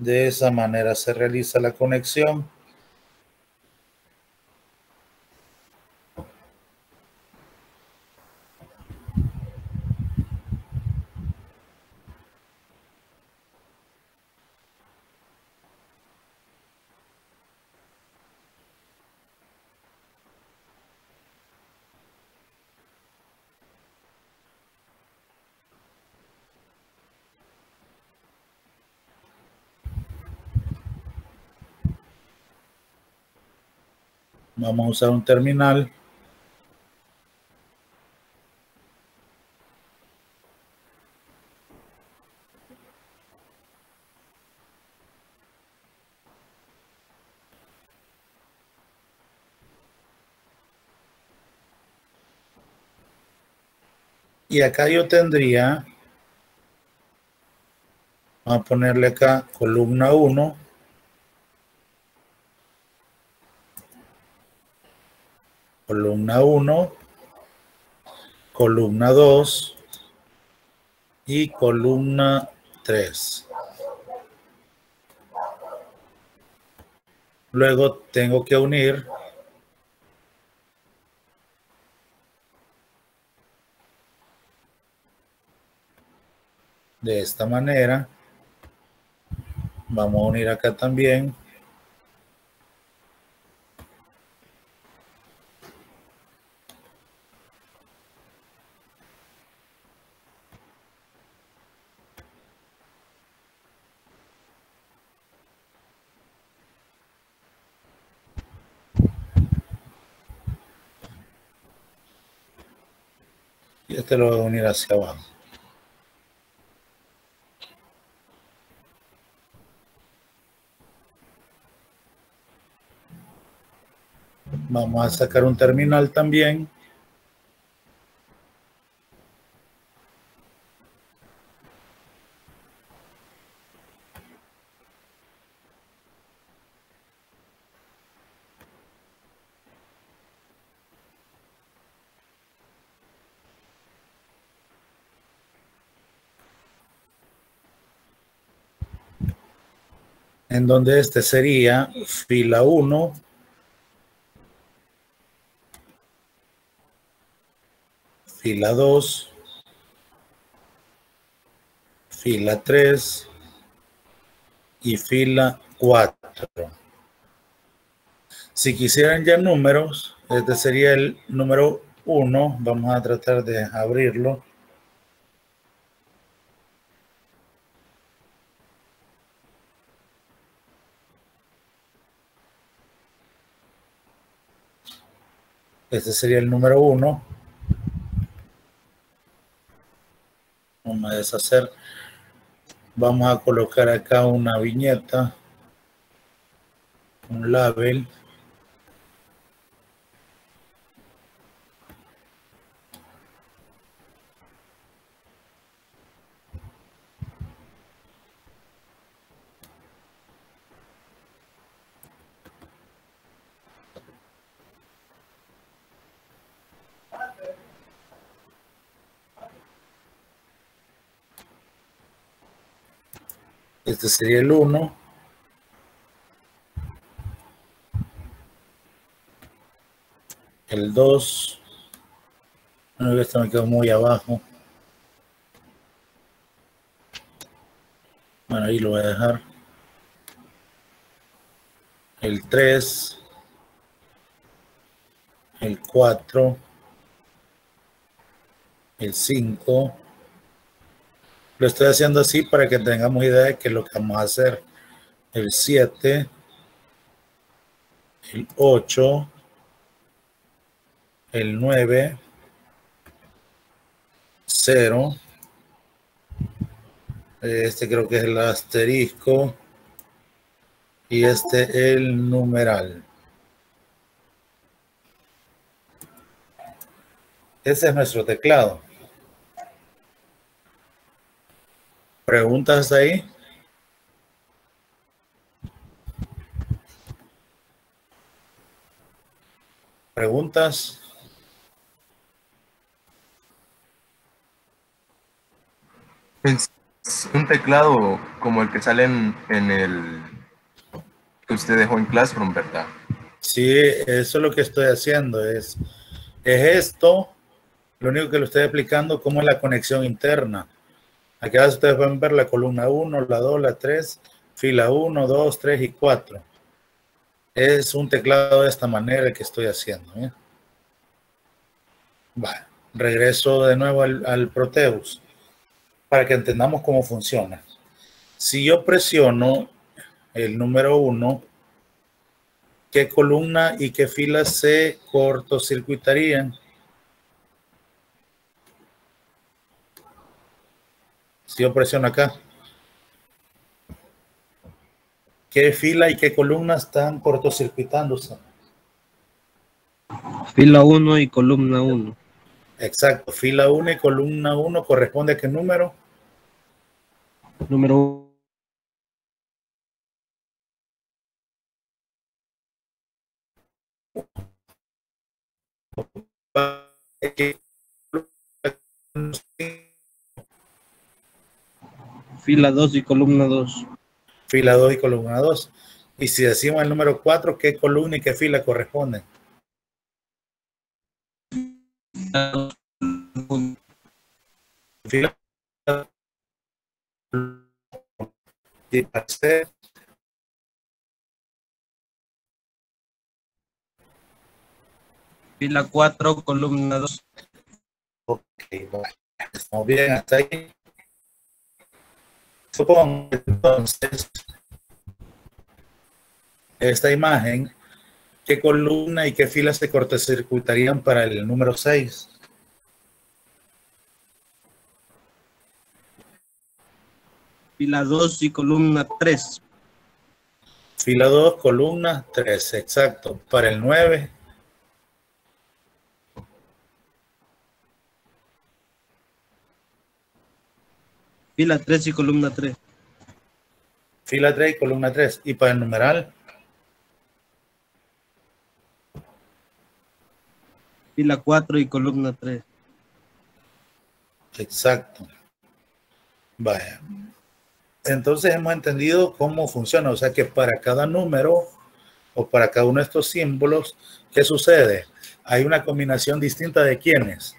De esa manera se realiza la conexión. Vamos a usar un terminal. Y acá yo tendría, vamos a ponerle acá columna 1. Columna 1, columna 2 y columna 3. Luego tengo que unir de esta manera. Vamos a unir acá también. Este lo voy a unir hacia abajo. Vamos a sacar un terminal también. En donde este sería fila 1, fila 2, fila 3 y fila 4. Si quisieran ya números, este sería el número 1. Vamos a tratar de abrirlo. Este sería el número uno. Vamos a deshacer. Vamos a colocar acá una viñeta, un label. Este sería el 1. El 2. Bueno, esto me quedó muy abajo. Bueno, ahí lo voy a dejar. El 3. El 4. El 5 lo estoy haciendo así para que tengamos idea de qué es lo que vamos a hacer. El 7, el 8, el 9, 0. Este creo que es el asterisco. Y este el numeral. Ese es nuestro teclado. ¿Preguntas ahí? ¿Preguntas? un teclado como el que sale en, el que usted dejó en Classroom, ¿verdad? Sí, eso es lo que estoy haciendo. Es, es esto, lo único que lo estoy explicando, cómo es la conexión interna. Aquí ustedes pueden ver la columna 1, la 2, la 3, fila 1, 2, 3 y 4. Es un teclado de esta manera que estoy haciendo. ¿eh? regreso de nuevo al, al Proteus para que entendamos cómo funciona. Si yo presiono el número 1, ¿qué columna y qué fila se cortocircuitarían? Si yo presiono acá, ¿qué fila y qué columna están cortocircuitándose? Fila 1 y columna 1. Exacto, fila 1 y columna 1 corresponde a qué número? Número Fila 2 y columna 2. Fila 2 y columna 2. Y si decimos el número 4, ¿qué columna y qué fila corresponde? Fila Fila 4, columna 2. Ok, bueno. Estamos bien hasta ahí. Supongo entonces esta imagen, ¿qué columna y qué fila se cortocircuitarían para el número 6? Fila 2 y columna 3. Fila 2, columna 3, exacto. Para el 9. Fila 3 y columna 3. Fila 3 y columna 3. ¿Y para el numeral? Fila 4 y columna 3. Exacto. Vaya. Entonces hemos entendido cómo funciona. O sea que para cada número o para cada uno de estos símbolos, ¿qué sucede? Hay una combinación distinta de quiénes.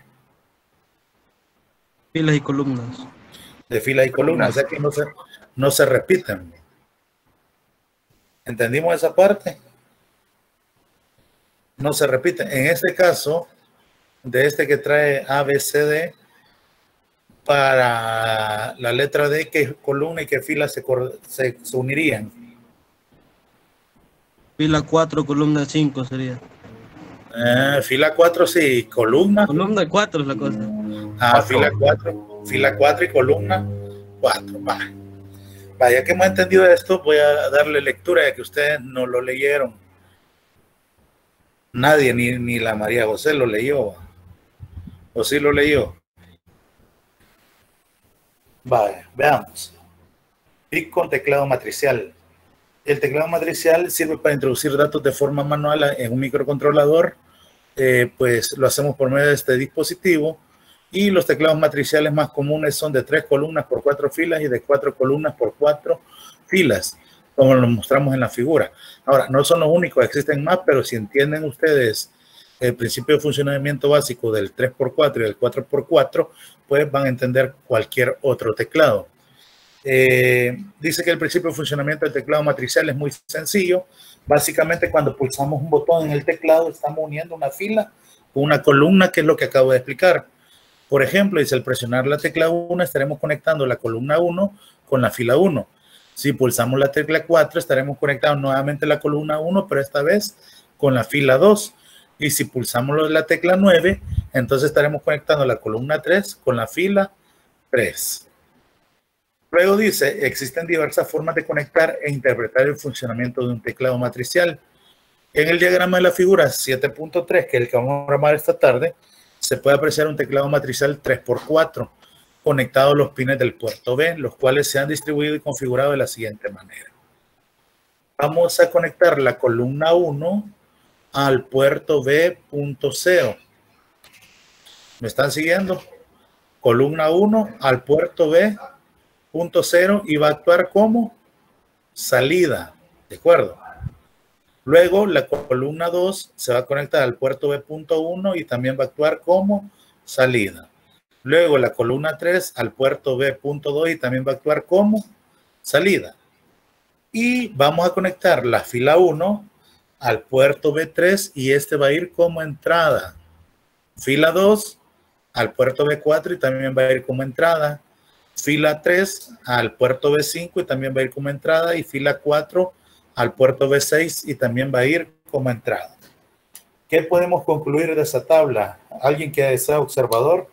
Filas y columnas de fila y columna, o sea que no se, no se repiten. ¿Entendimos esa parte? No se repiten. En este caso, de este que trae A, B, C, D, para la letra D, ¿qué columna y qué fila se, se, unirían? Fila 4, columna 5 sería. Eh, fila 4, sí, columna. Columna 4 es la cosa. Ah, fila 4 fila 4 y columna 4. Vaya que hemos entendido esto, voy a darle lectura ya que ustedes no lo leyeron. Nadie, ni, ni la María José lo leyó. ¿O sí lo leyó? Vaya, veamos. Y con teclado matricial. El teclado matricial sirve para introducir datos de forma manual en un microcontrolador. Eh, pues lo hacemos por medio de este dispositivo y los teclados matriciales más comunes son de tres columnas por cuatro filas y de cuatro columnas por cuatro filas, como lo mostramos en la figura. Ahora, no son los únicos, existen más, pero si entienden ustedes el principio de funcionamiento básico del 3x4 y del 4x4, pues van a entender cualquier otro teclado. Eh, dice que el principio de funcionamiento del teclado matricial es muy sencillo. Básicamente, cuando pulsamos un botón en el teclado, estamos uniendo una fila con una columna, que es lo que acabo de explicar. Por ejemplo, dice al presionar la tecla 1 estaremos conectando la columna 1 con la fila 1. Si pulsamos la tecla 4 estaremos conectando nuevamente la columna 1, pero esta vez con la fila 2. Y si pulsamos la tecla 9, entonces estaremos conectando la columna 3 con la fila 3. Luego dice, existen diversas formas de conectar e interpretar el funcionamiento de un teclado matricial. En el diagrama de la figura 7.3, que es el que vamos a programar esta tarde, se puede apreciar un teclado matricial 3x4 conectado a los pines del puerto B, los cuales se han distribuido y configurado de la siguiente manera. Vamos a conectar la columna 1 al puerto B.0. ¿Me están siguiendo? Columna 1 al puerto B punto cero y va a actuar como salida, ¿de acuerdo? Luego la columna 2 se va a conectar al puerto B.1 y también va a actuar como salida. Luego la columna 3 al puerto B.2 y también va a actuar como salida. Y vamos a conectar la fila 1 al puerto B3 y este va a ir como entrada. Fila 2 al puerto B4 y también va a ir como entrada. Fila 3 al puerto B5 y también va a ir como entrada. Y fila 4 al puerto B6 y también va a ir como entrada. ¿Qué podemos concluir de esa tabla? ¿Alguien que sea observador?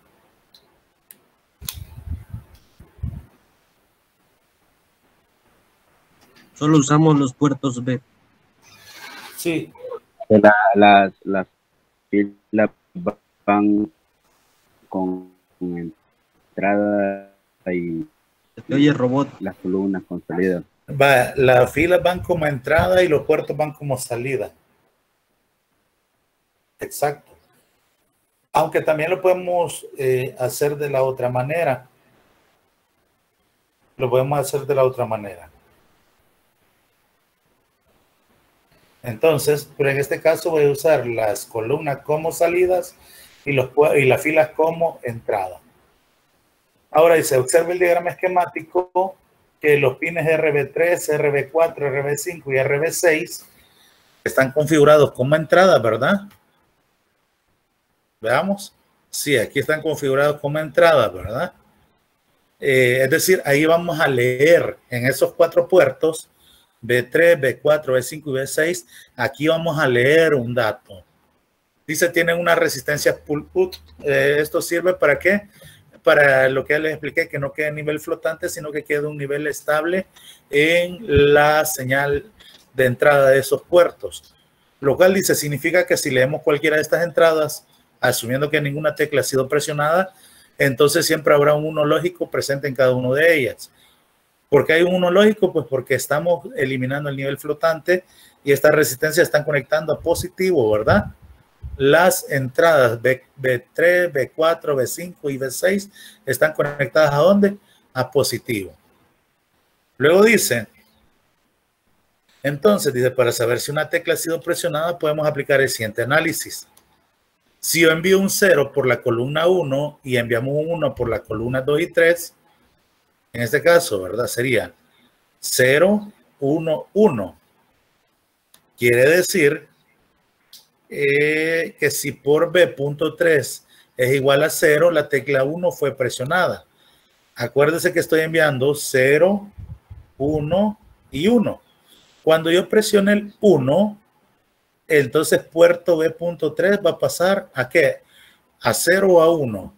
Solo usamos los puertos B. Sí. La, la, la fila van con entrada y Se oye robot. las columnas con salida. Va, las filas van como entrada y los puertos van como salida. Exacto. Aunque también lo podemos eh, hacer de la otra manera. Lo podemos hacer de la otra manera. Entonces, pero en este caso voy a usar las columnas como salidas y, los, y las filas como entrada. Ahora dice, observa el diagrama esquemático que los pines RB3, RB4, RB5 y RB6 están configurados como entrada, ¿verdad? Veamos. Sí, aquí están configurados como entrada, ¿verdad? Eh, es decir, ahí vamos a leer en esos cuatro puertos, B3, B4, B5 y B6, aquí vamos a leer un dato. Dice, tienen una resistencia pull-put. Eh, ¿Esto sirve para qué? Para lo que ya les expliqué, que no quede nivel flotante, sino que quede un nivel estable en la señal de entrada de esos puertos. Lo cual dice, significa que si leemos cualquiera de estas entradas, asumiendo que ninguna tecla ha sido presionada, entonces siempre habrá un uno lógico presente en cada uno de ellas. ¿Por qué hay un uno lógico? Pues porque estamos eliminando el nivel flotante y estas resistencias están conectando a positivo, ¿verdad? Las entradas B, B3, B4, B5 y B6 están conectadas a dónde? A positivo. Luego dice, entonces dice, para saber si una tecla ha sido presionada, podemos aplicar el siguiente análisis. Si yo envío un 0 por la columna 1 y enviamos un 1 por la columna 2 y 3, en este caso, ¿verdad? Sería 0, 1, 1. Quiere decir eh, que si por B.3 es igual a 0, la tecla 1 fue presionada. Acuérdese que estoy enviando 0, 1 y 1. Cuando yo presione el 1, entonces puerto B.3 va a pasar a qué? A 0 o a 1.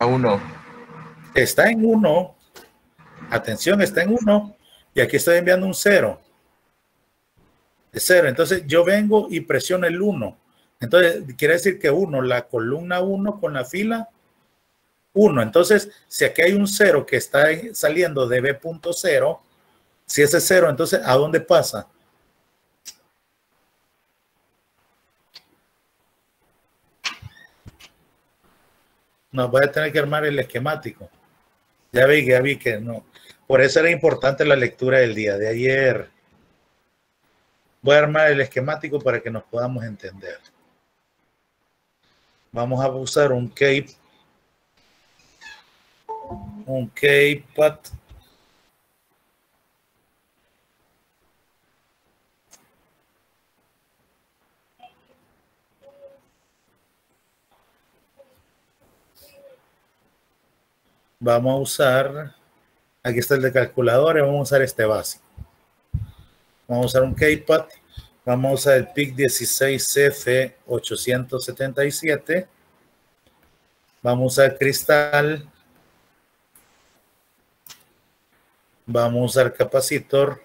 A uno. Está en 1. Atención, está en 1. Y aquí estoy enviando un 0. Es 0. Entonces yo vengo y presiono el 1. Entonces quiere decir que 1, la columna 1 con la fila 1. Entonces, si aquí hay un 0 que está saliendo de B.0, si ese 0, entonces ¿a dónde pasa? No, voy a tener que armar el esquemático. Ya vi, ya vi que no. Por eso era importante la lectura del día de ayer. Voy a armar el esquemático para que nos podamos entender. Vamos a usar un cape. Un cape. Vamos a usar, aquí está el de calculadora, vamos a usar este básico. Vamos a usar un Keypad, vamos a usar el PIC 16F877. Vamos a usar cristal. Vamos a usar capacitor.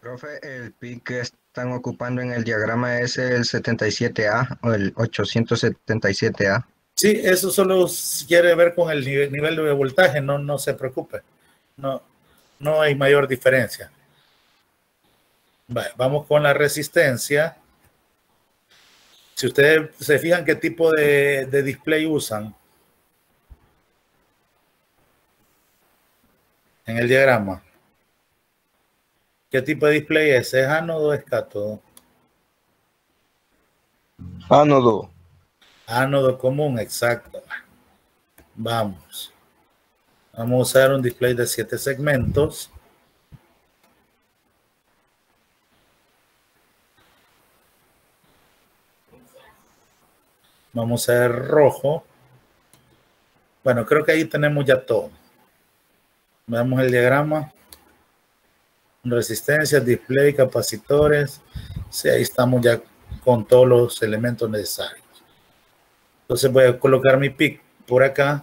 Profe, el PIC que están ocupando en el diagrama es el 77A o el 877A. Sí, eso solo quiere ver con el nivel, nivel de voltaje, no, no se preocupe. No, no hay mayor diferencia. Vamos con la resistencia. Si ustedes se fijan qué tipo de, display usan en el diagrama. ¿Qué tipo de display es? ¿Es ánodo o es cátodo? Ánodo. Ánodo común, exacto. Vamos. Vamos a usar un display de siete segmentos. Vamos a ver rojo. Bueno, creo que ahí tenemos ya todo. Veamos el diagrama. Resistencias, display, capacitores. Sí, ahí estamos ya con todos los elementos necesarios. Entonces voy a colocar mi pic por acá.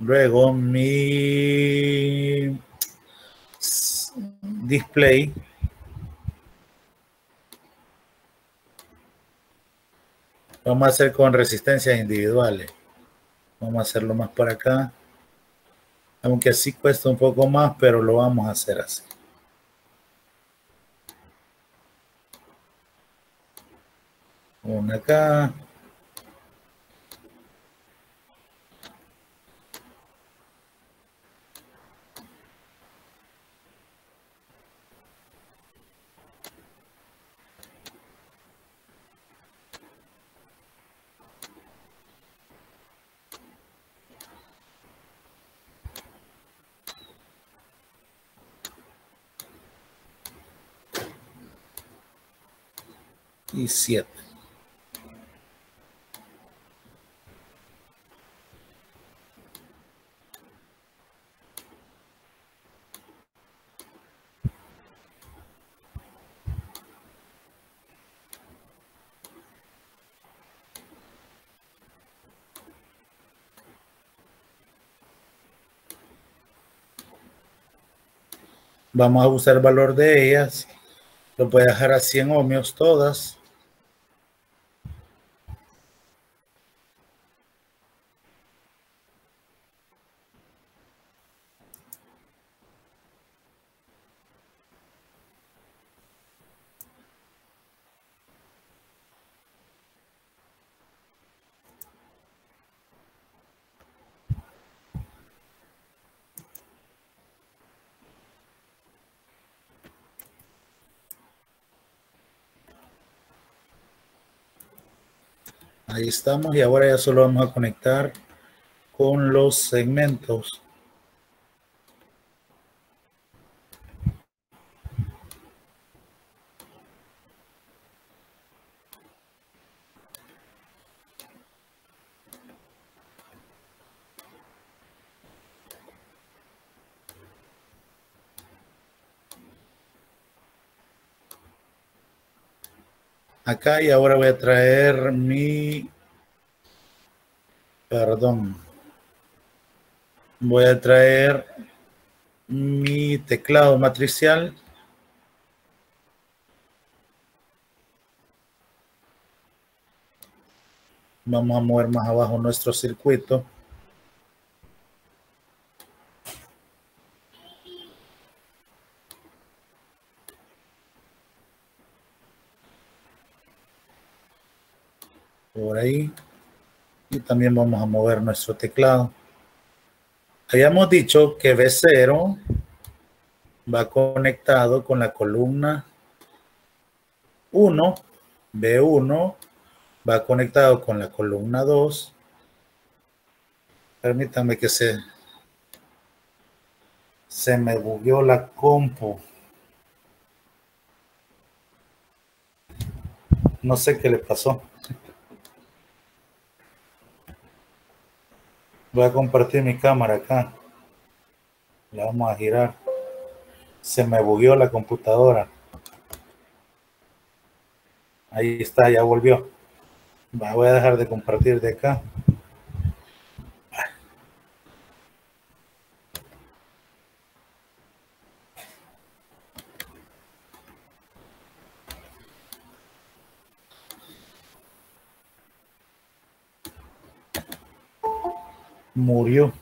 Luego mi display. Vamos a hacer con resistencias individuales. Vamos a hacerlo más por acá. Aunque así cuesta un poco más, pero lo vamos a hacer así. Una acá. Y 7. Vamos a usar el valor de ellas. Lo voy a dejar a 100 ohmios todas. Ahí estamos y ahora ya solo vamos a conectar con los segmentos. acá y ahora voy a traer mi, perdón, voy a traer mi teclado matricial. Vamos a mover más abajo nuestro circuito. por ahí. También vamos a mover nuestro teclado. Habíamos dicho que B0 va conectado con la columna 1, B1 va conectado con la columna 2. Permítanme que se, se me bugueó la compu. No sé qué le pasó. Voy a compartir mi cámara acá. La vamos a girar. Se me bugueó la computadora. Ahí está, ya volvió. Voy a dejar de compartir de acá. Murió.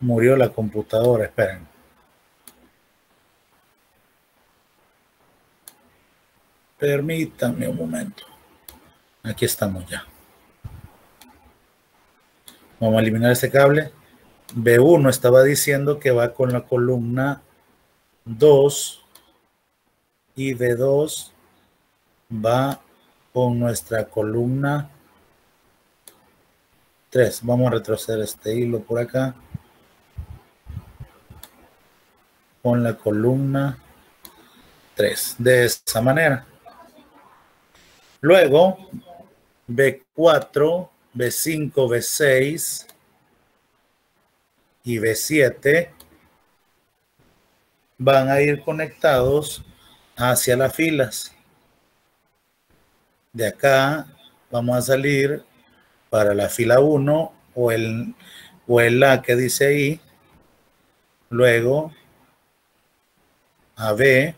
Murió la computadora, esperen. Permítanme un momento. Aquí estamos ya. Vamos a eliminar este cable. B1 estaba diciendo que va con la columna 2 y B2 va con nuestra columna 3. Vamos a retroceder este hilo por acá. Con la columna 3. De esa manera. Luego, B4, B5, B6 y B7 van a ir conectados hacia las filas. De acá vamos a salir para la fila 1 o el, o el La que dice ahí. Luego a B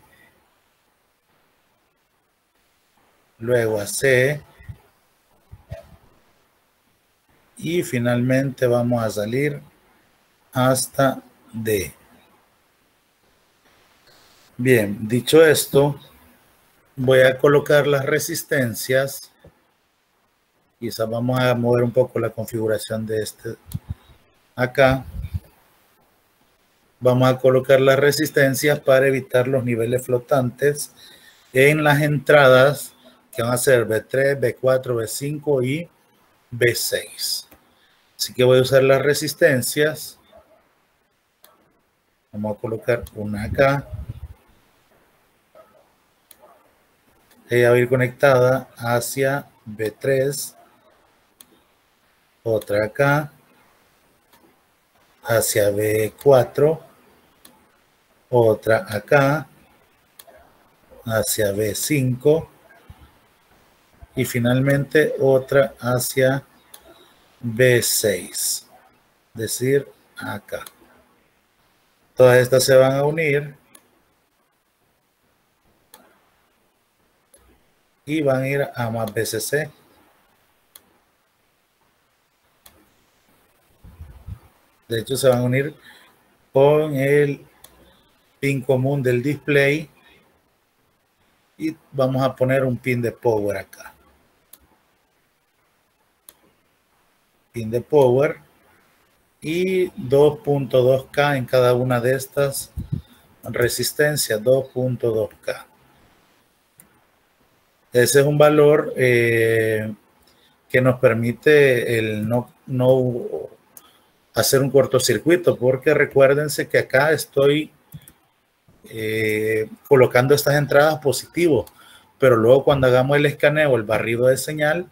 luego a C y finalmente vamos a salir hasta D. Bien, dicho esto, voy a colocar las resistencias. Quizás vamos a mover un poco la configuración de este acá. Vamos a colocar las resistencias para evitar los niveles flotantes en las entradas que van a ser B3, B4, B5 y B6. Así que voy a usar las resistencias. Vamos a colocar una acá. Ella va a ir conectada hacia B3. Otra acá. Hacia B4. Otra acá. Hacia B5 y finalmente otra hacia B6, es decir, acá. Todas estas se van a unir y van a ir a más BCC. De hecho, se van a unir con el pin común del display y vamos a poner un pin de power acá. pin de power y 2.2K en cada una de estas resistencias, 2.2K. Ese es un valor eh, que nos permite el no, no hacer un cortocircuito, porque recuérdense que acá estoy eh, colocando estas entradas positivos, pero luego cuando hagamos el escaneo, el barrido de señal,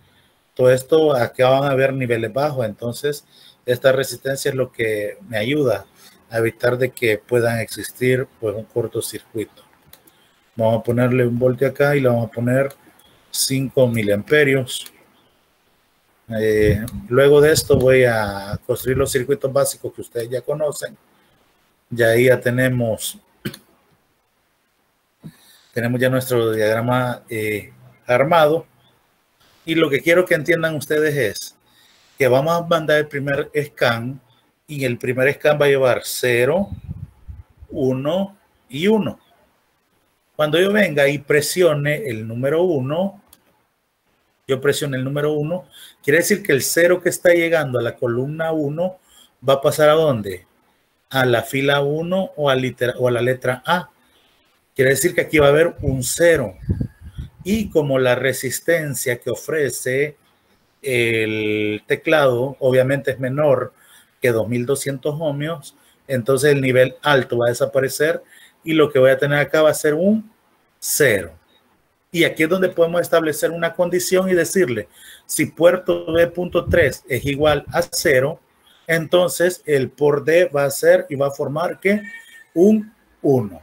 todo esto acá van a haber niveles bajos, entonces esta resistencia es lo que me ayuda a evitar de que puedan existir pues un cortocircuito. Vamos a ponerle un voltio acá y le vamos a poner 5 miliamperios. Eh, luego de esto voy a construir los circuitos básicos que ustedes ya conocen. Ya ahí ya tenemos, tenemos ya nuestro diagrama eh, armado. Y lo que quiero que entiendan ustedes es que vamos a mandar el primer scan y el primer scan va a llevar 0, 1 y 1. Cuando yo venga y presione el número 1, yo presiono el número 1, quiere decir que el 0 que está llegando a la columna 1 va a pasar a dónde? A la fila 1 o a, o a la letra A. Quiere decir que aquí va a haber un 0 y como la resistencia que ofrece el teclado obviamente es menor que 2200 ohmios, entonces el nivel alto va a desaparecer y lo que voy a tener acá va a ser un cero. Y aquí es donde podemos establecer una condición y decirle, si puerto B.3 es igual a cero, entonces el por D va a ser y va a formar que un 1.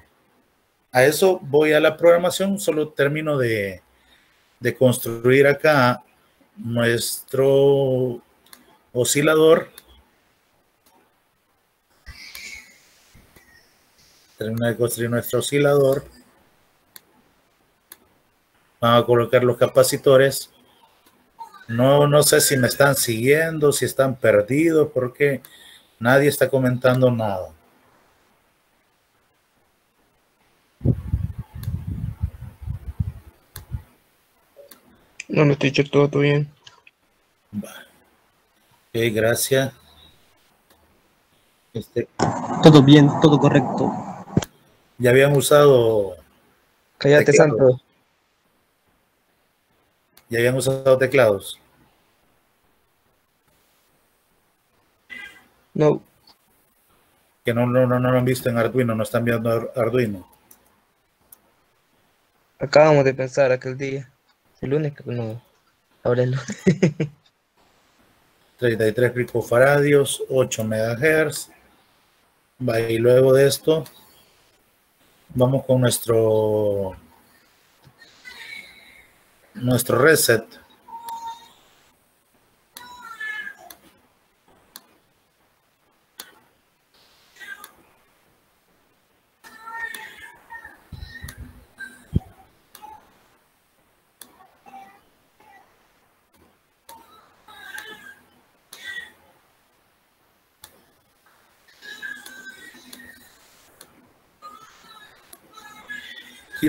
A eso voy a la programación, solo termino de, construir acá nuestro oscilador. Termino de construir nuestro oscilador. Vamos a colocar los capacitores. No, no sé si me están siguiendo, si están perdidos, porque Nadie está comentando nada. No, no, teacher, todo, todo bien. Ok, gracias. Este, Todo bien, todo correcto. ya habían usado, Cállate, Teclado. Santo. ya habían usado teclados. No, Que no, no, no, no lo han visto en Arduino, no están viendo Ar- Arduino. acabamos de pensar aquel día. El lunes, no. Ahora no. 33 picofaradios, 8 megahertz. Y luego de esto, vamos con nuestro nuestro reset.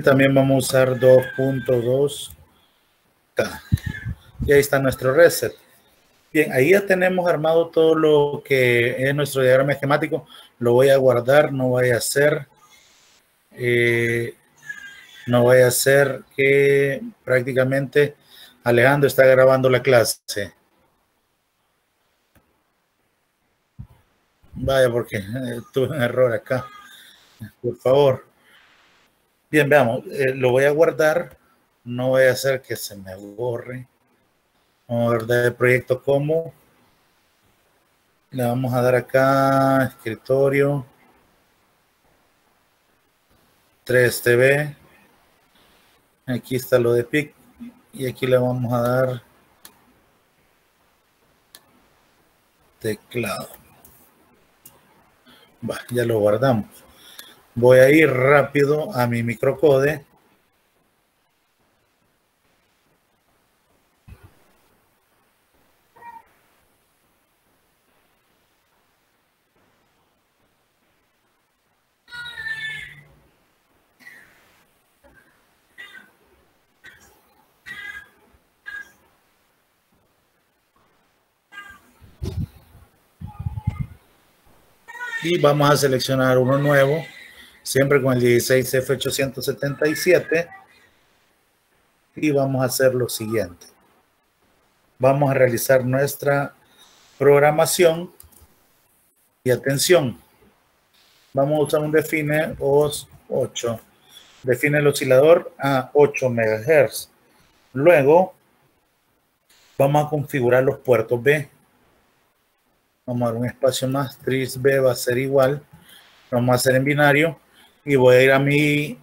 También vamos a usar 2.2K. Y ahí está nuestro reset. Bien, ahí ya tenemos armado todo lo que es nuestro diagrama esquemático. Lo voy a guardar, no vaya a ser, eh, no vaya a ser que prácticamente Alejandro está grabando la clase. Vaya, porque eh, tuve un error acá. Por favor. Bien, veamos, eh, lo voy a guardar, no voy a hacer que se me borre. Vamos a guardar el proyecto como. Le vamos a dar acá escritorio 3TV. Aquí está lo de PIC y aquí le vamos a dar teclado. Va, ya lo guardamos. Voy a ir rápido a mi microcode. Y vamos a seleccionar uno nuevo siempre con el 16F877 y vamos a hacer lo siguiente. Vamos a realizar nuestra programación y atención. Vamos a usar un define OS 8. Define el oscilador a 8 MHz. Luego vamos a configurar los puertos B. Vamos a dar un espacio más. Tris B va a ser igual. Vamos a hacer en binario y voy a ir a mi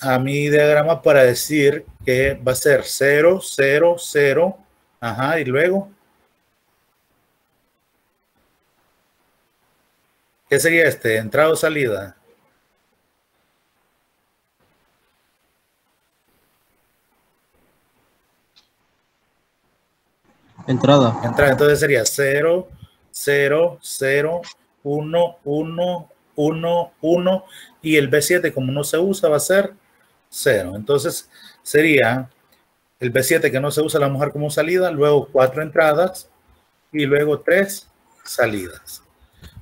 a mi diagrama para decir que va a ser 0, 0, 0, ajá, y luego ¿qué sería este? ¿Entrada o salida? Entrada. Entrada, entonces sería 0, 0, 0, 1, 1, 1, 1 y el B7 como no se usa va a ser 0. Entonces sería el B7 que no se usa la dejar como salida, luego cuatro entradas y luego tres salidas.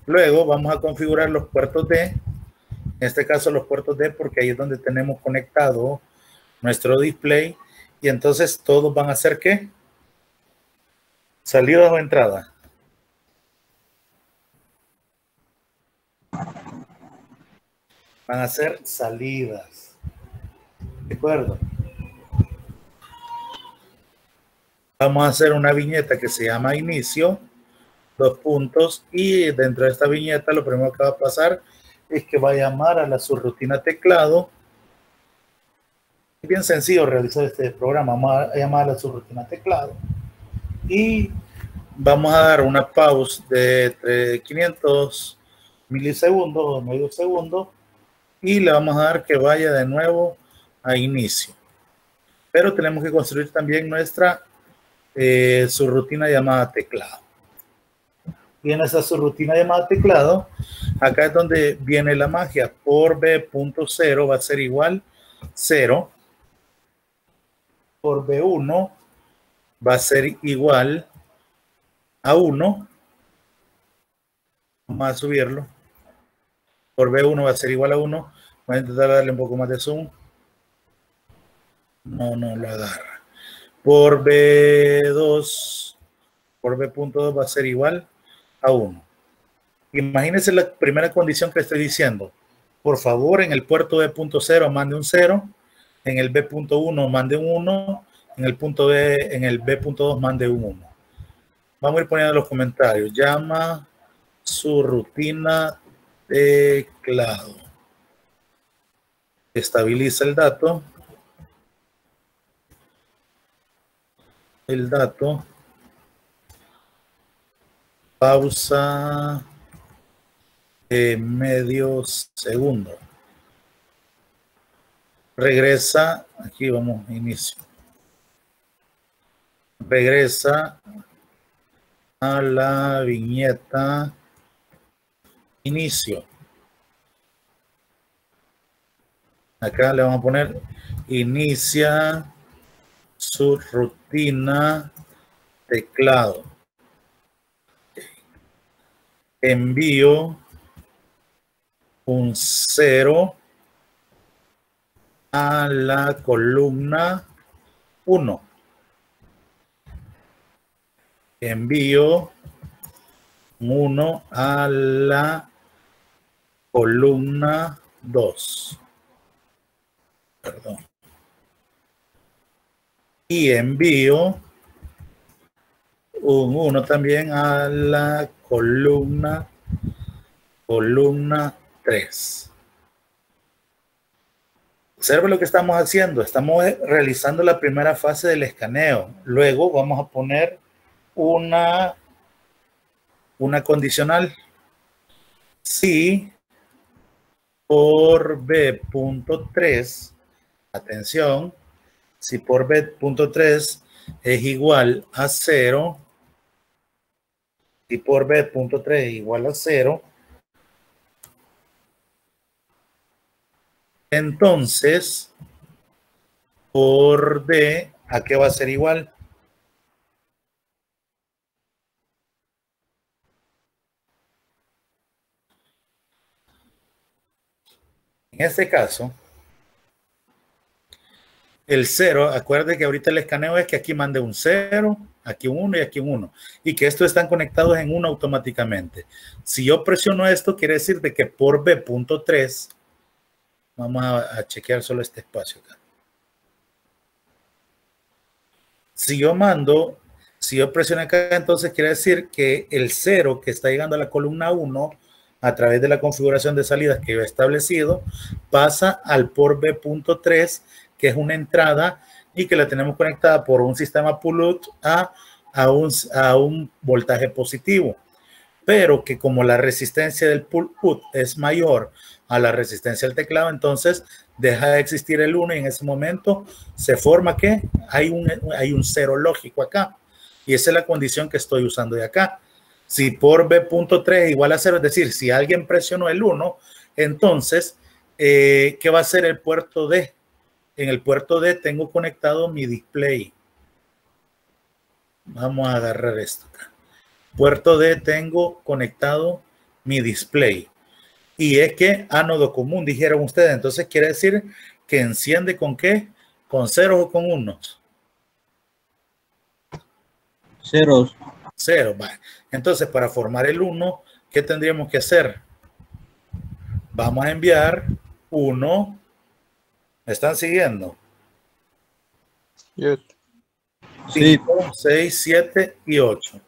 Luego vamos a configurar los puertos D, en este caso los puertos D porque ahí es donde tenemos conectado nuestro display y entonces todos van a ser ¿qué? Salidas o entradas. Van a ser salidas. ¿De acuerdo? Vamos a hacer una viñeta que se llama inicio, dos puntos, y dentro de esta viñeta lo primero que va a pasar es que va a llamar a la subrutina teclado. Es bien sencillo realizar este programa, vamos a llamar a la subrutina teclado. Y vamos a dar una pausa de entre 500 milisegundos o medio segundo y le vamos a dar que vaya de nuevo a inicio. Pero tenemos que construir también nuestra eh, subrutina llamada teclado. Y en esa subrutina llamada teclado, acá es donde viene la magia. Por B.0 va a ser igual 0. Por B1 va a ser igual a 1. Vamos a subirlo. Por B1 va a ser igual a 1. Voy a intentar darle un poco más de zoom. No, no lo agarra. Por B2, por B.2 va a ser igual a 1. Imagínense la primera condición que estoy diciendo. Por favor, en el puerto B.0 mande un 0, en el B.1 mande un 1, en el punto B, en el B.2 mande un 1. Vamos a ir poniendo los comentarios. Llama su rutina teclado. Estabiliza el dato. El dato. Pausa de medio segundo. Regresa, aquí vamos, inicio. Regresa a la viñeta inicio. Acá le vamos a poner inicia su rutina teclado. Envío un cero a la columna 1. Envío 1 a la columna 2. Perdón. Y envío un 1 también a la columna columna 3. Observe lo que estamos haciendo. Estamos realizando la primera fase del escaneo. Luego vamos a poner una, una condicional. Si por B.3, atención, si por B.3 es igual a 0, y por B.3 es igual a 0, entonces por D, ¿a qué va a ser igual? En este caso, el 0, acuerde que ahorita el escaneo es que aquí mande un 0, aquí un 1 y aquí un 1. Y que estos están conectados en 1 automáticamente. Si yo presiono esto, quiere decir de que por B.3, vamos a, a, chequear solo este espacio acá. Si yo mando, si yo presiono acá, entonces quiere decir que el 0 que está llegando a la columna 1 a través de la configuración de salidas que he establecido, pasa al por B.3, que es una entrada y que la tenemos conectada por un sistema pull-out a, a, un, a un voltaje positivo. Pero que como la resistencia del pull-out es mayor a la resistencia del teclado, entonces deja de existir el 1 y en ese momento se forma que hay un, hay un cero lógico acá. Y esa es la condición que estoy usando de acá. Si por B.3 es igual a 0, es decir, si alguien presionó el 1, entonces, eh, ¿qué va a hacer el puerto D? En el puerto D tengo conectado mi display. Vamos a agarrar esto acá. Puerto D tengo conectado mi display. Y es que ánodo común, dijeron ustedes. Entonces quiere decir que enciende con qué? ¿Con ceros o con unos? Ceros. Cero, vale. Entonces, para formar el 1, ¿qué tendríamos que hacer? Vamos a enviar 1. ¿Me están siguiendo? 5, 6, 7 y 8.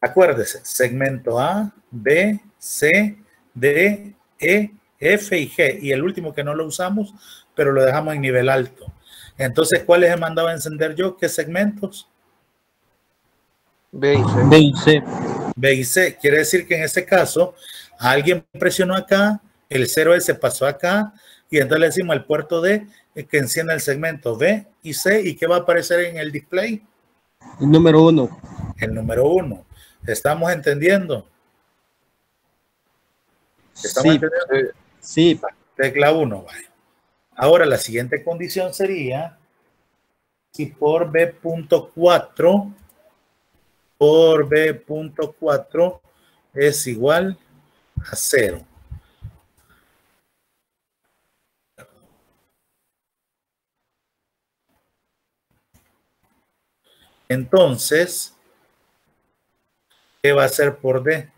Acuérdese, segmento A, B, C, D, E, F y G. Y el último que no lo usamos, pero lo dejamos en nivel alto. Entonces, ¿cuáles he mandado a encender yo? ¿Qué segmentos? B y C. B y C. B y C. Quiere decir que en este caso, alguien presionó acá, el 0S pasó acá, y entonces le decimos al puerto D que encienda el segmento B y C, ¿y qué va a aparecer en el display? El número uno. El número uno. ¿Estamos entendiendo? ¿Estamos Sí, entendiendo? sí, Tecla 1, vaya. Ahora la siguiente condición sería si por B.4 por B.4 es igual a 0. Entonces, ¿qué va a ser por D?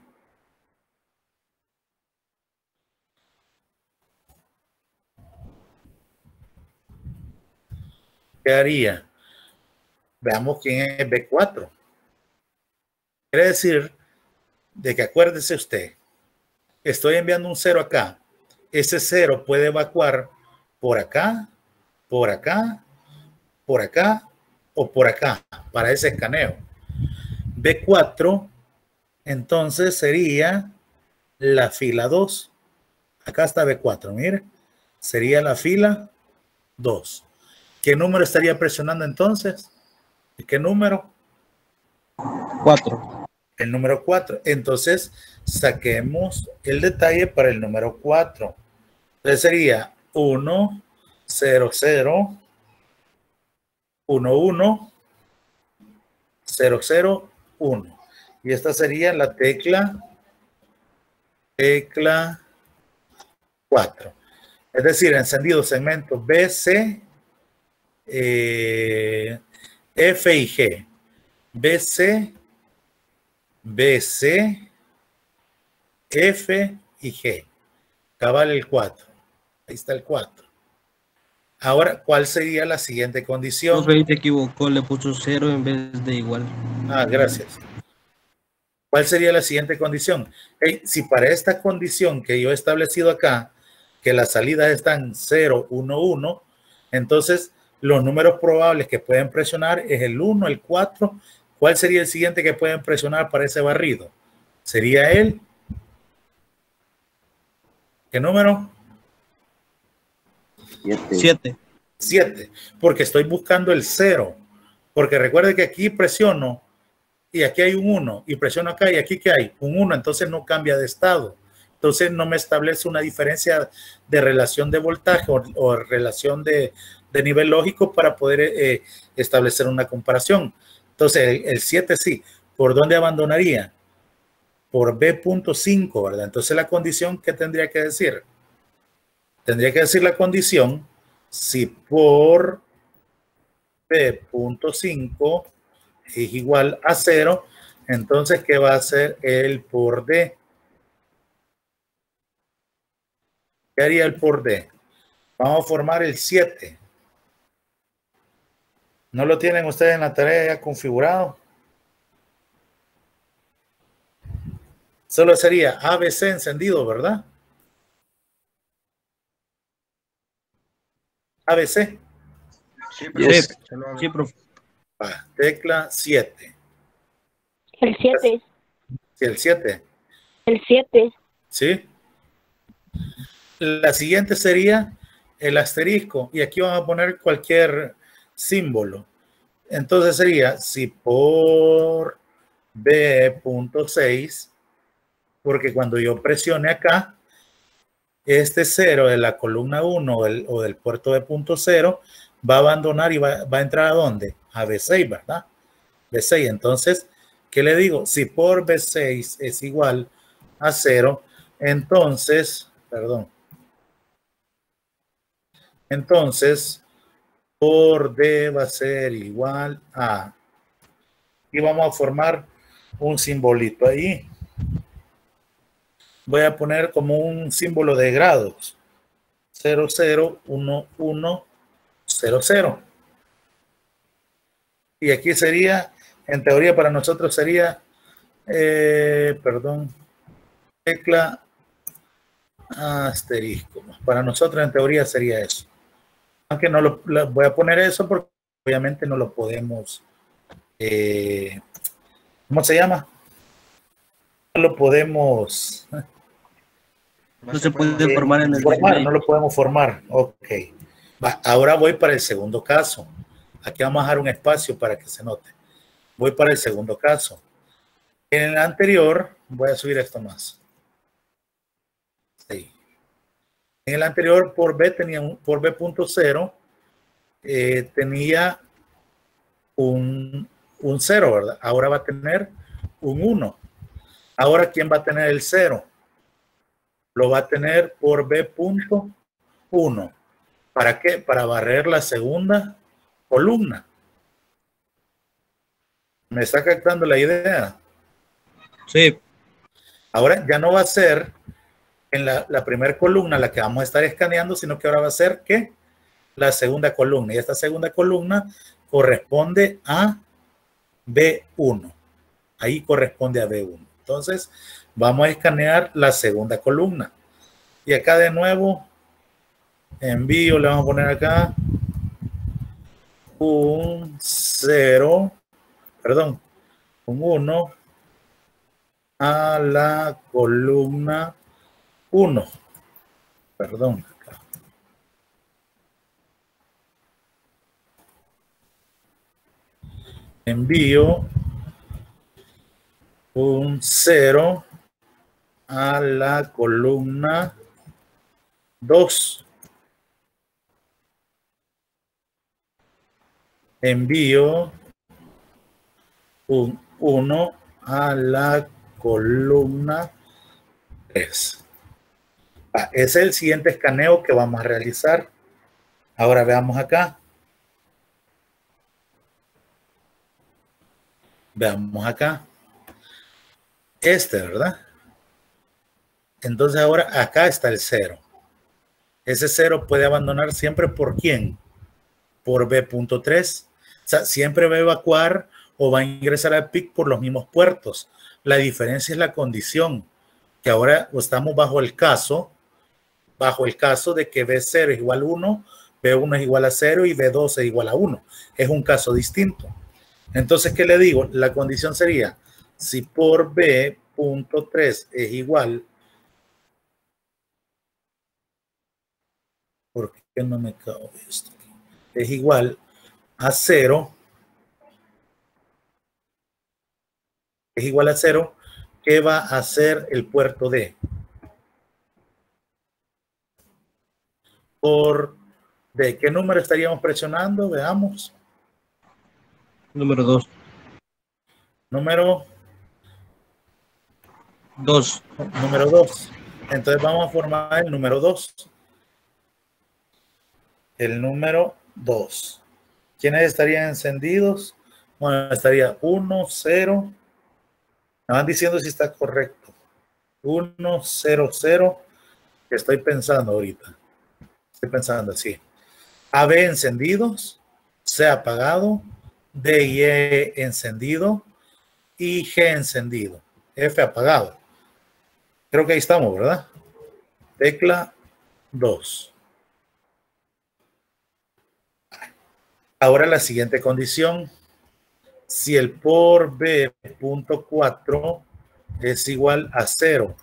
¿Qué haría? Veamos quién es B4. Quiere decir de que acuérdese usted, estoy enviando un cero acá. Ese cero puede evacuar por acá, por acá, por acá o por acá para ese escaneo. B4 entonces sería la fila 2. Acá está B4, mire. Sería la fila 2. ¿Qué número estaría presionando entonces? ¿Qué número? 4. El número 4. Entonces, saquemos el detalle para el número 4. Entonces sería 1, 0, 0, 1, 1, 0, 0, 1. Y esta sería la tecla, tecla 4. Es decir, encendido segmento BC, eh, F y G. BC, BC, F y G. Cabal el 4. Ahí está el 4. Ahora, ¿cuál sería la siguiente condición? Ahí te equivocó, le puso 0 en vez de igual. Ah, gracias. ¿Cuál sería la siguiente condición? Hey, si para esta condición que yo he establecido acá, que las salidas están 0, 1, 1, entonces los números probables que pueden presionar es el 1, el 4. ¿Cuál sería el siguiente que pueden presionar para ese barrido? Sería el... ¿Qué número? 7. 7, porque estoy buscando el 0. Porque recuerde que aquí presiono y aquí hay un 1 y presiono acá y aquí que hay un 1, entonces no cambia de estado. Entonces no me establece una diferencia de relación de voltaje o, o relación de, de, nivel lógico para poder eh, establecer una comparación. Entonces el 7 sí. ¿Por dónde abandonaría? Por B.5, ¿verdad? Entonces la condición, ¿qué tendría que decir? Tendría que decir la condición si por B.5 es igual a 0, entonces, ¿qué va a hacer el por D? ¿Qué haría el por D? Vamos a formar el 7. ¿No lo tienen ustedes en la tarea ya configurado? Solo sería ABC encendido, ¿verdad? ABC. Sí, Yes. Sí, profe. Va, tecla 7. El 7. Sí, el 7. El 7. ¿Sí? La siguiente sería el asterisco y aquí vamos a poner cualquier símbolo. Entonces sería si por B.6, porque cuando yo presione acá, este 0 de la columna 1 o del, o del puerto de punto 0 va a abandonar y va, va, a entrar a dónde? A B6, ¿verdad? B6. Entonces, ¿qué le digo? Si por B6 es igual a 0, entonces, perdón, entonces, por D va a ser igual a, y vamos a formar un simbolito ahí. Voy a poner como un símbolo de grados. 0, 0, 1, 1, 0, 0. Y aquí sería, en teoría para nosotros sería, eh, perdón, tecla asterisco. Para nosotros en teoría sería eso. Aunque no lo, lo voy a poner eso porque obviamente no lo podemos, eh, ¿cómo se llama? No lo podemos... No se puede formar en el formar, no lo podemos formar. Ok. Va, ahora voy para el segundo caso. Aquí vamos a dejar un espacio para que se note. Voy para el segundo caso. En el anterior, voy a subir esto más. 6. En el anterior, por B tenía un, por B punto cero, eh, tenía un, un 0, ¿verdad? Ahora va a tener un 1. Ahora, ¿quién va a tener el 0? Lo va a tener por B punto 1. ¿Para qué? Para barrer la segunda columna. ¿Me está captando la idea? Sí, Ahora ya no va a ser en la, primera columna la que vamos a estar escaneando, sino que ahora va a ser que la segunda columna. Y esta segunda columna corresponde a B1. Ahí corresponde a B1. Entonces, vamos a escanear la segunda columna. Y acá de nuevo, envío, le vamos a poner acá un 0, perdón, un 1 a la columna 1. Perdón. Envío un 0 a la columna 2. Envío un 1 a la columna 3. Es el siguiente escaneo que vamos a realizar. Ahora veamos acá. Veamos acá. Este, ¿verdad? Entonces ahora acá está el 0. Ese 0 puede abandonar siempre por quién? Por B.3. O sea, siempre va a evacuar o va a ingresar al PIC por los mismos puertos. La diferencia es la condición, que ahora estamos bajo el caso, bajo el caso de que B0 es igual a 1, B1 es igual a 0 y B2 es igual a 1. Es un caso distinto. Entonces, ¿qué le digo? La condición sería, si por B.3 es igual, ¿por qué no me cago esto? Es igual a 0, es igual a 0, ¿qué va a hacer el puerto D? Por ¿de qué número estaríamos presionando? Veamos. número 2. Número, 2. número 2. Entonces vamos a formar el número 2. El número 2. ¿Quiénes estarían encendidos? Bueno, estaría 1, 0. Me van diciendo si está correcto. 1, 0, 0. Que estoy pensando ahorita. Estoy pensando así. AB encendidos, C apagado, D y E encendido y G encendido. F apagado. Creo que ahí estamos, ¿verdad? Tecla 2. Ahora la siguiente condición. Si el por B.4 es igual a 0,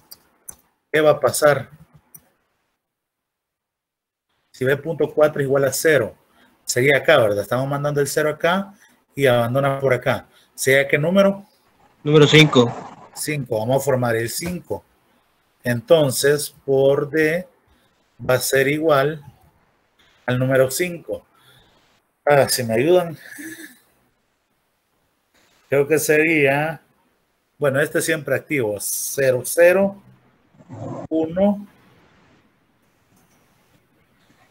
¿qué va a pasar? Si B.4 es igual a 0, sería acá, ¿verdad? Estamos mandando el 0 acá y abandona por acá. ¿Sea qué número? Número 5. 5. Vamos a formar el 5. Entonces, por D va a ser igual al número 5. Ah, si me ayudan. Creo que sería, bueno, este siempre activo. 0, 0, 1.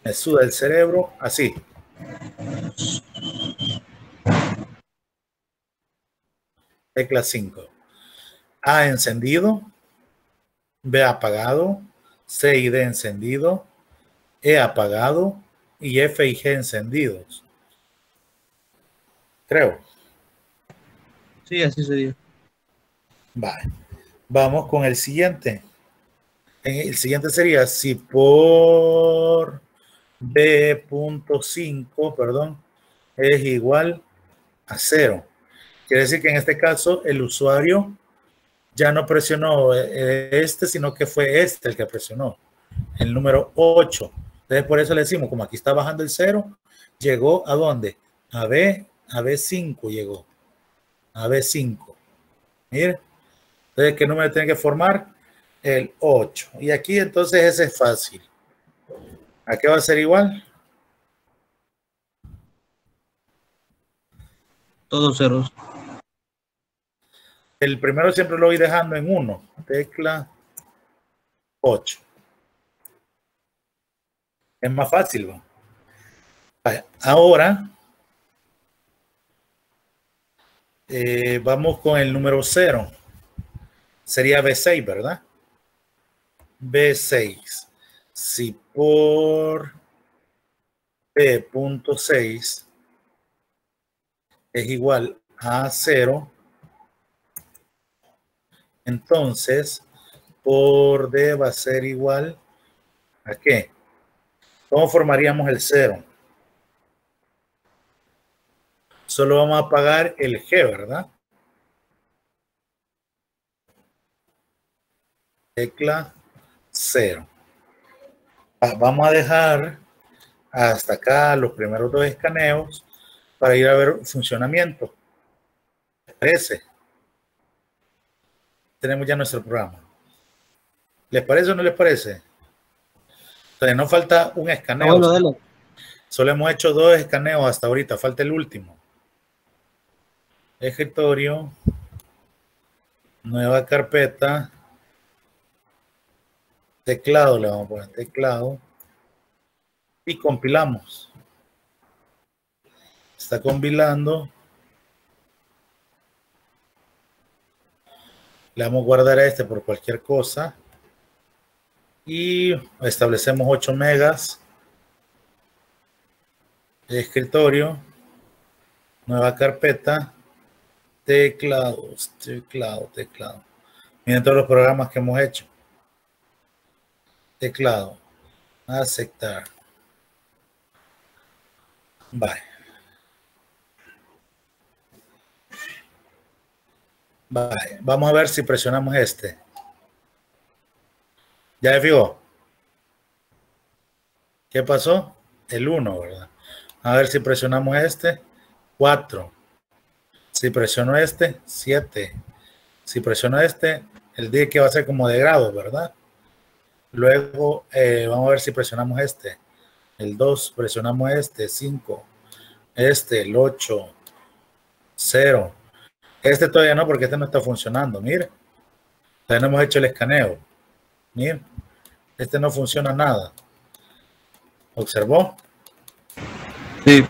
Me suda el cerebro, así. Tecla 5. A encendido. B apagado. C y D encendido. E apagado. Y F y G encendidos. Creo. Sí, así sería. Vale. Vamos con el siguiente. El siguiente sería si por B.5, perdón, es igual a cero. Quiere decir que en este caso el usuario ya no presionó este, sino que fue este el que presionó, el número 8. Entonces por eso le decimos, como aquí está bajando el cero, llegó a dónde? A B, a B5 llegó. A B5. Mire. Entonces, ¿qué número tiene que formar? el 8. Y aquí entonces ese es fácil. ¿A qué va a ser igual? Todos ceros. El primero siempre lo voy dejando en 1. Tecla 8. Es más fácil. Vaya, Ahora eh, vamos con el número 0. Sería B6, ¿verdad? B6. Si por B.6 es igual a 0, entonces por D va a ser igual a qué? ¿Cómo formaríamos el 0? Solo vamos a pagar el G, ¿verdad? Tecla 0. Vamos a dejar hasta acá los primeros dos escaneos para ir a ver funcionamiento. ¿Les parece? Tenemos ya nuestro programa. ¿Les parece o no les parece? Entonces, no falta un escaneo. bueno, dale. Solo hemos hecho dos escaneos hasta ahorita, falta el último. Escritorio, nueva carpeta, teclado, le vamos a poner teclado y compilamos. Está compilando. Le vamos a guardar a este por cualquier cosa y establecemos 8 megas escritorio, nueva carpeta, teclados, teclado, teclado. Miren todos los programas que hemos hecho. Teclado, aceptar. Vale. Vale, vamos a ver si presionamos este. ¿Ya se fijó? ¿Qué pasó? El 1, ¿verdad? A ver si presionamos este. 4. Si presiono este, 7. Si presiono este, el día que va a ser como de grado, ¿verdad? Luego eh, vamos a ver si presionamos este. El 2, presionamos este, 5. Este, el 8. 0. Este todavía no, porque este no está funcionando. Mire. Todavía no hemos hecho el escaneo. Mire. Este no funciona nada. ¿Observó? Sí.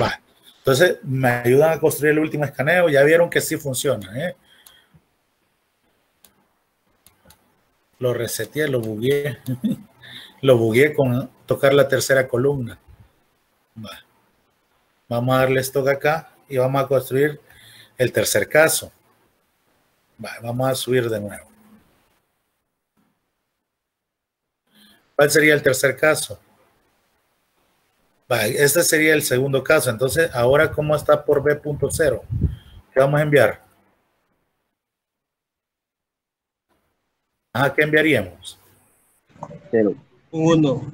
Va. Entonces, me ayudan a construir el último escaneo. Ya vieron que sí funciona. ¿eh? Lo reseteé, lo bugueé. lo bugueé con tocar la tercera columna. Va. Vamos a darle esto acá y vamos a construir el tercer caso. Va, vamos a subir de nuevo. ¿Cuál sería el tercer caso? Este sería el segundo caso. Entonces, ahora, ¿cómo está por B.0? ¿Qué vamos a enviar? Ah, ¿qué enviaríamos? Cero. Uno.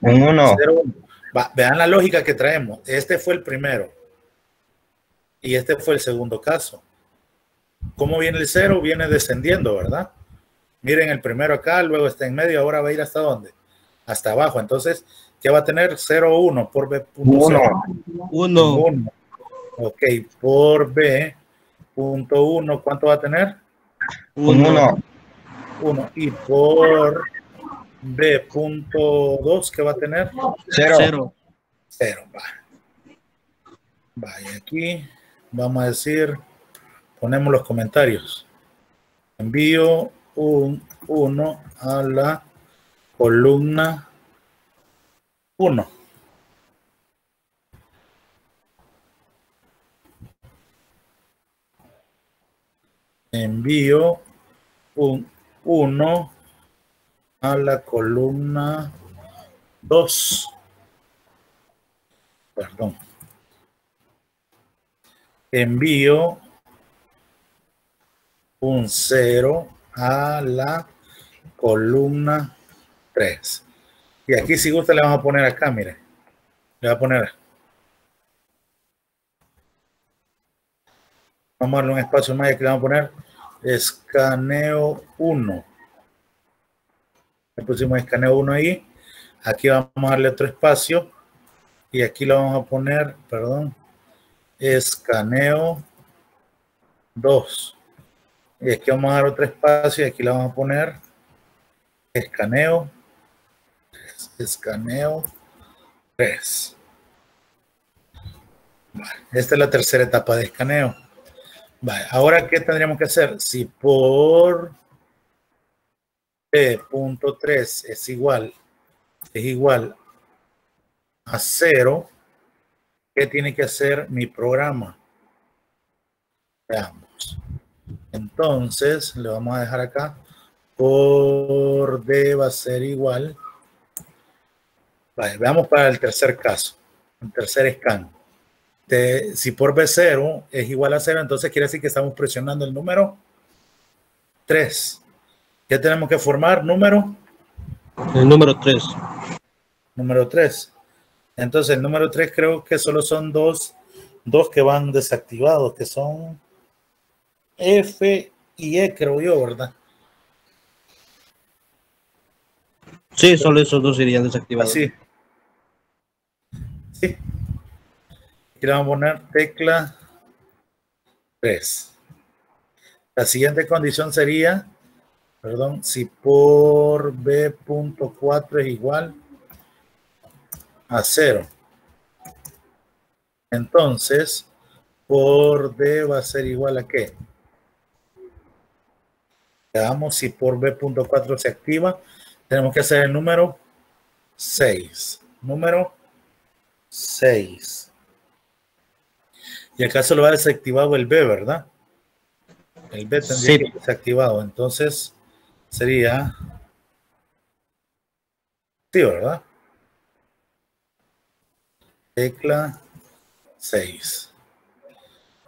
Un 1. 0, 1. Va, vean la lógica que traemos. Este fue el primero. Y este fue el segundo caso. ¿Cómo viene el cero? Viene descendiendo, ¿verdad? Miren el primero acá, luego está en medio, ahora va a ir hasta dónde? Hasta abajo. Entonces, ¿qué va a tener? 0, 1 por B.0. 1. Uno. 1. Ok, por B punto 1, ¿cuánto va a tener? Un 1. 1. Y por B punto 2, ¿qué va a tener? 0. Cero. 0. Va. Va, y aquí vamos a decir, ponemos los comentarios. Envío un 1 a la columna 1. Envío un 1 a la columna 2. Perdón. Envío un 0 a la columna 3. Y aquí si gusta le vamos a poner acá, mire. Le voy a poner. Vamos a darle un espacio más y aquí le vamos a poner escaneo 1. Le pusimos escaneo 1 ahí. Aquí vamos a darle otro espacio. Y aquí lo vamos a poner, perdón, escaneo 2. Y aquí vamos a dar otro espacio y aquí le vamos a poner escaneo, escaneo 3. Vale, esta es la tercera etapa de escaneo. Ahora, ¿qué tendríamos que hacer? Si por P.3 es igual, es igual a 0, ¿qué tiene que hacer mi programa? Veamos. Entonces, le vamos a dejar acá. Por D va a ser igual. Veamos para el tercer caso, el tercer scan. De, si por B0 es igual a 0, entonces quiere decir que estamos presionando el número 3. ¿Qué tenemos que formar? Número. El número 3. Número 3. Entonces, el número 3 creo que solo son dos, dos que van desactivados, que son F y E, creo yo, ¿verdad? Sí, solo esos dos irían desactivados. Así. Sí. Aquí le vamos a poner tecla 3. La siguiente condición sería, perdón, si por B.4 es igual a 0. Entonces, por D va a ser igual a qué? Veamos si por B.4 se activa. Tenemos que hacer el número 6. Número 6. Y acá solo va desactivado el B, ¿verdad? El B tendría Sí. que desactivado. Entonces sería. Sí, ¿verdad? Tecla 6.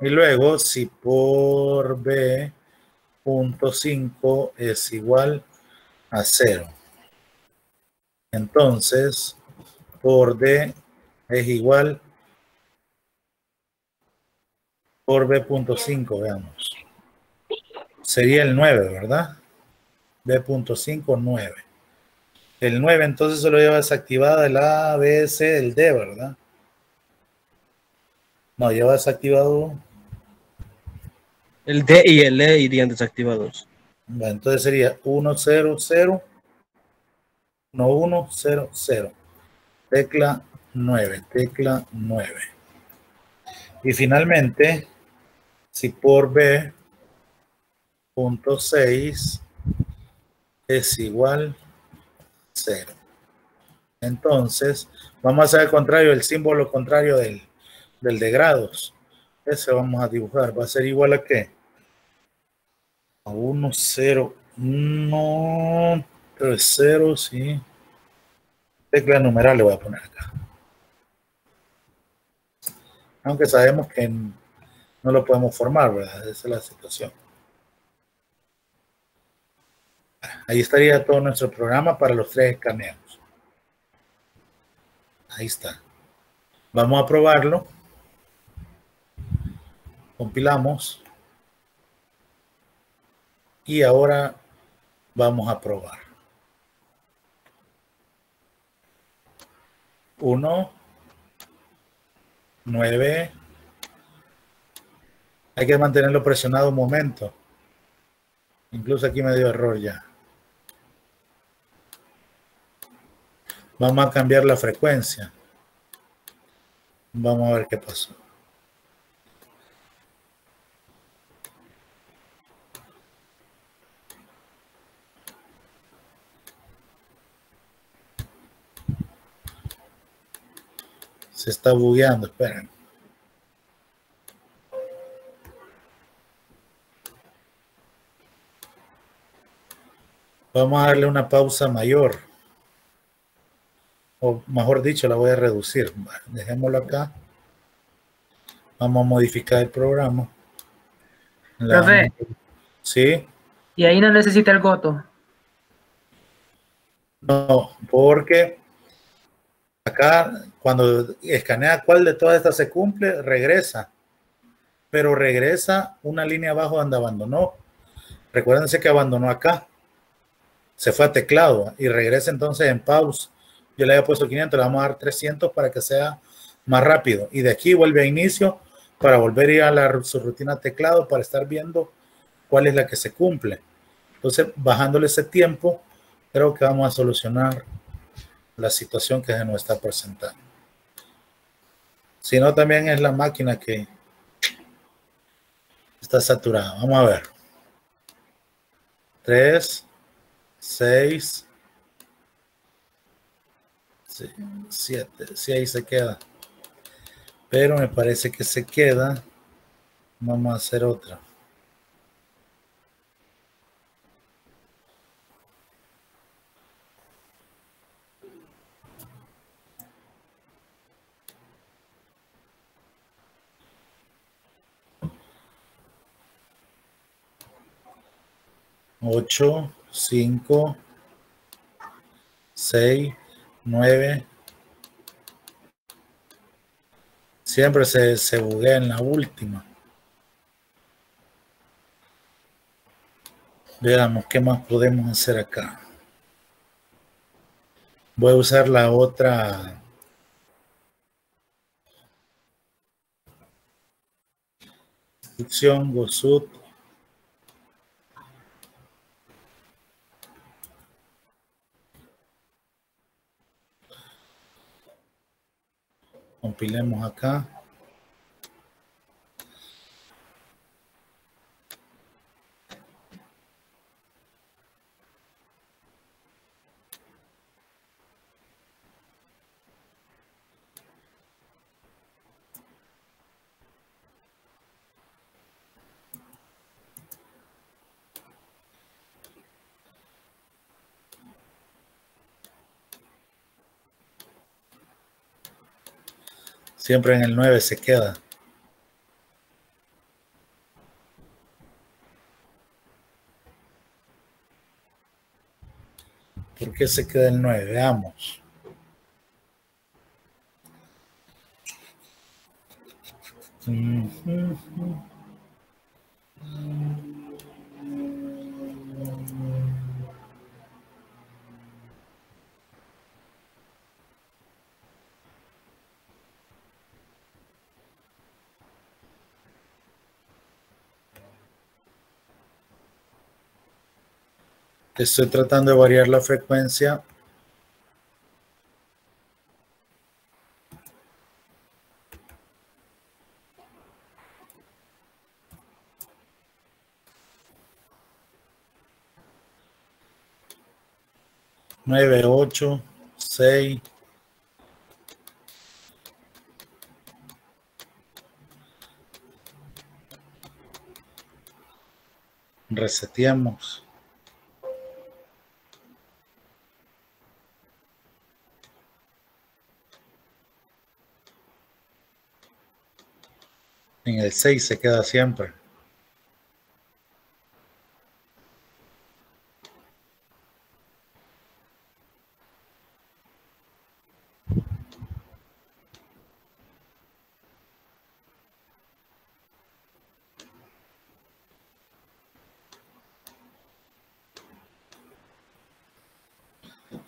Y luego, si por B punto 5 es igual a 0. Entonces, por D es igual por B.5, veamos. Sería el 9, ¿verdad? B.5, 9. El 9 entonces se lo lleva desactivada el A, B, C, el D, ¿verdad? No, lleva desactivado. El D y el E irían desactivados. Bueno, entonces sería 1, 0, 0, 1, 1, 0, 0. Tecla 9, tecla 9. Y finalmente, si por B punto 6 es igual a 0. Entonces, vamos a hacer el contrario, el símbolo contrario del, del de grados. Ese vamos a dibujar. Va a ser igual a qué? A 1, 0, 1, 3, 0, sí. Tecla numeral le voy a poner acá. Aunque sabemos que no lo podemos formar, ¿verdad? Esa es la situación. Ahí estaría todo nuestro programa para los tres escaneos. Ahí está. Vamos a probarlo. Compilamos. Y ahora vamos a probar. Uno, nueve. Hay que mantenerlo presionado un momento. Incluso aquí me dio error ya. Vamos a cambiar la frecuencia. Vamos a ver qué pasó. Se está bugueando, esperen. Vamos a darle una pausa mayor. O mejor dicho, la voy a reducir. Dejémoslo acá. Vamos a modificar el programa. La- Profe. Sí. Y ahí no necesita el goto. No, porque acá cuando escanea cuál de todas estas se cumple, regresa. Pero regresa una línea abajo donde abandonó. Recuérdense que abandonó acá. Se fue a teclado y regresa entonces en pause. Yo le había puesto 500, le vamos a dar 300 para que sea más rápido. Y de aquí vuelve a inicio para volver a ir a la, su rutina teclado para estar viendo cuál es la que se cumple. Entonces, bajándole ese tiempo, creo que vamos a solucionar la situación que se nos está presentando. Si no, también es la máquina que está saturada. Vamos a ver. 3, 6, 7. Sí, ahí se queda. Pero me parece que se queda. Vamos a hacer otra. Ocho, cinco, seis, nueve. Siempre se, se buguea en la última. Veamos qué más podemos hacer acá. Voy a usar la otra. Instrucción GOSUT. Compilemos acá. Siempre en el 9 se queda. ¿Por qué se queda el 9? Veamos. Estoy tratando de variar la frecuencia. Nueve, ocho, seis. Reseteamos. En el 6 se queda siempre.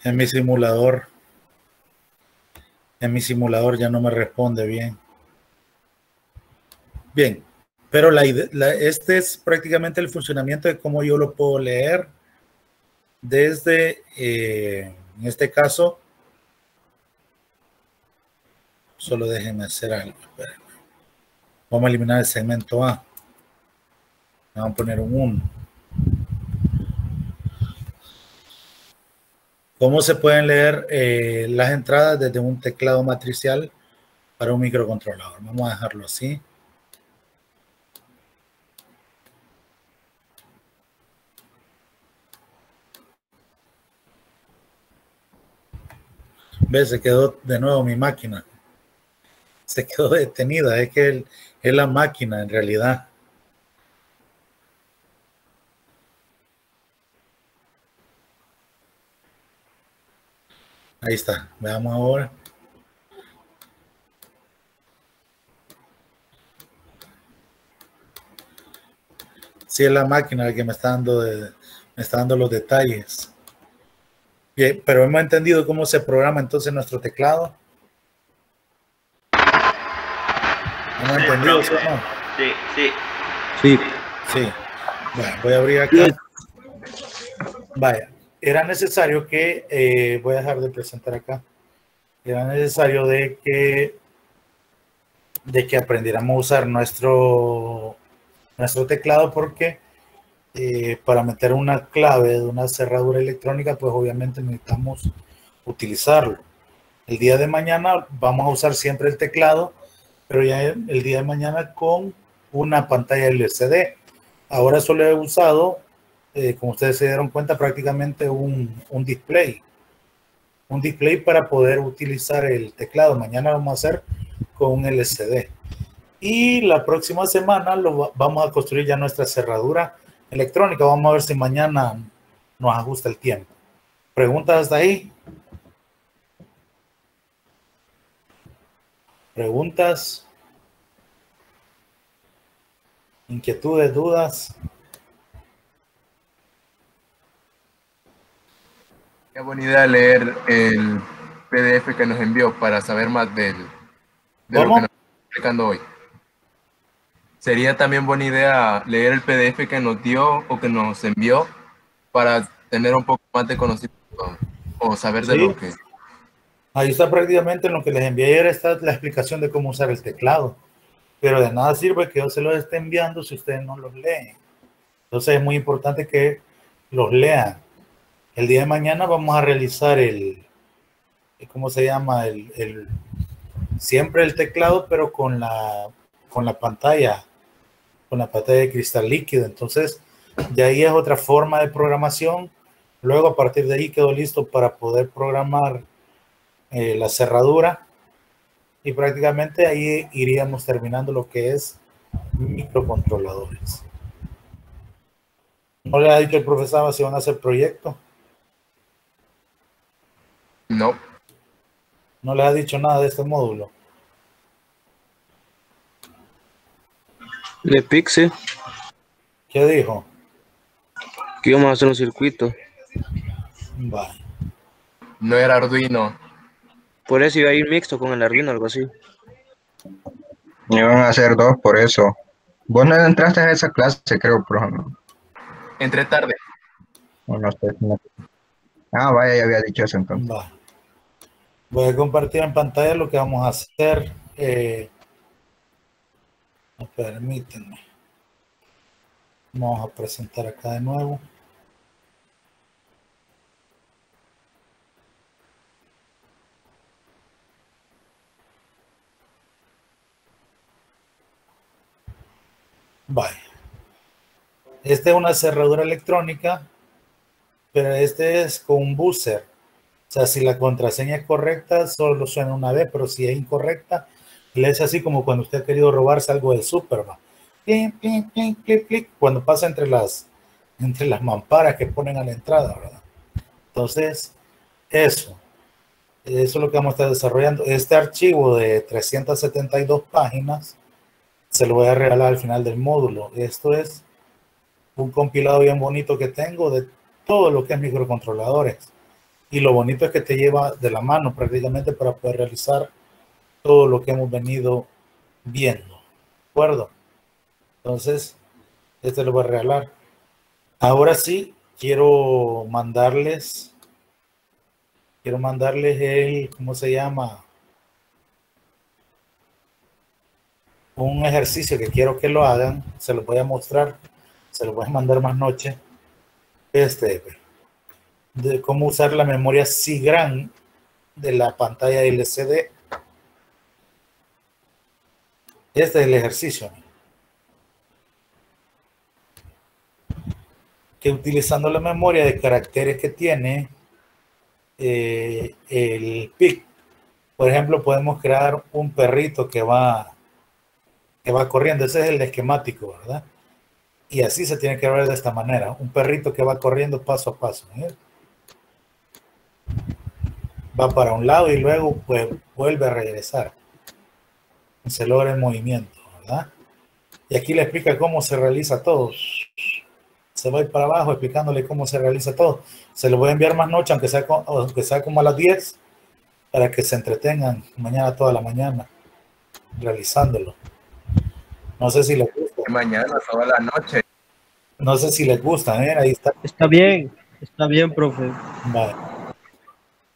En mi simulador, en mi simulador ya no me responde bien. Bien, pero la, este es prácticamente el funcionamiento de cómo yo lo puedo leer desde, eh, en este caso, solo déjenme hacer algo. Vamos a eliminar el segmento A. Vamos a poner un 1. ¿Cómo se pueden leer eh, las entradas desde un teclado matricial para un microcontrolador? Vamos a dejarlo así. Ve, se quedó de nuevo mi máquina. Se quedó detenida. Es que es la máquina en realidad. Ahí está. Veamos ahora. Sí, es la máquina la que me está dando, me está dando los detalles. Bien, pero hemos entendido cómo se programa entonces nuestro teclado. ¿Hemos Sí, entendido eso no? Sí, sí. Sí. Sí. Bueno, voy a abrir acá. Vaya, era necesario que, eh, voy a dejar de presentar acá, era necesario de que, de que aprendiéramos a usar nuestro, nuestro teclado porque eh, para meter una clave de una cerradura electrónica, pues obviamente necesitamos utilizarlo. El día de mañana vamos a usar siempre el teclado, pero ya el día de mañana con una pantalla LCD. Ahora solo he usado, eh, como ustedes se dieron cuenta, prácticamente un, un display. Un display para poder utilizar el teclado. Mañana vamos a hacer con un LCD. Y la próxima semana lo va- vamos a construir ya nuestra cerradura electrónica. Vamos a ver si mañana nos ajusta el tiempo. ¿Preguntas hasta ahí? ¿Preguntas? ¿Inquietudes, dudas? Qué buena idea leer el PDF que nos envió para saber más del, de lo que nos está explicando hoy. Sería también buena idea leer el PDF que nos dio o que nos envió para tener un poco más de conocimiento o saber de Sí. lo que... Ahí está prácticamente en lo que les envié ayer, está la explicación de cómo usar el teclado. Pero de nada sirve que yo se los esté enviando si ustedes no los leen. Entonces es muy importante que los lean. El día de mañana vamos a realizar el, ¿cómo se llama? El, el- siempre el teclado, pero con la, con la pantalla, con la pantalla de cristal líquido. Entonces, de ahí es otra forma de programación. Luego, a partir de ahí, quedó listo para poder programar eh, la cerradura y prácticamente ahí iríamos terminando lo que es microcontroladores. ¿No le ha dicho el profesor si van a hacer proyecto? No, No le ha dicho nada de este módulo. De Pixel, ¿Qué dijo? que íbamos a hacer un circuito. Vale. no era Arduino. Por eso iba a ir mixto con el Arduino, algo así. Iban a ser dos por eso. Vos no entraste a esa clase, creo, pero no, Entré tarde. o no sé. no- Ah, vaya, ya había dicho eso entonces. Va. Voy a compartir en pantalla lo que vamos a hacer. eh, permítanme. Vamos a presentar acá de nuevo. Vaya. Esta es una cerradura electrónica, pero este es con un buzzer. O sea, si la contraseña es correcta, solo suena una vez, pero si es incorrecta, le es así como cuando usted ha querido robarse algo del super, va. Clic, clic, clic, clic, clic, cuando pasa entre las, entre las mamparas que ponen a la entrada, ¿verdad? Entonces, eso. Eso es lo que vamos a estar desarrollando. Este archivo de 372 páginas se lo voy a regalar al final del módulo. Esto es un compilado bien bonito que tengo de todo lo que es microcontroladores. Y lo bonito es que te lleva de la mano prácticamente para poder realizar todo lo que hemos venido viendo. ¿De acuerdo? Entonces, este lo voy a regalar. Ahora sí, quiero mandarles, quiero mandarles el, ¿cómo se llama? Un ejercicio que quiero que lo hagan. Se lo voy a mostrar, se lo voy a mandar más noche. Este, de cómo usar la memoria SIGRAN de la pantalla LCD. Este es el ejercicio. Que utilizando la memoria de caracteres que tiene eh, el PIC, por ejemplo, podemos crear un perrito que va, que va corriendo. Ese es el esquemático, ¿verdad? Y así se tiene que ver de esta manera. Un perrito que va corriendo paso a paso. ¿eh? Va para un lado y luego pues, vuelve a regresar. Se logra el movimiento, ¿verdad? Y aquí le explica cómo se realiza todo. se va a ir para abajo explicándole cómo se realiza todo. Se lo voy a enviar más noche, aunque sea, aunque sea como a las 10, para que se entretengan mañana toda la mañana realizándolo. No sé si les gusta, Mañana, toda la noche. no sé si les gusta, ¿eh? ahí está. Está bien, está bien, profe. Vale.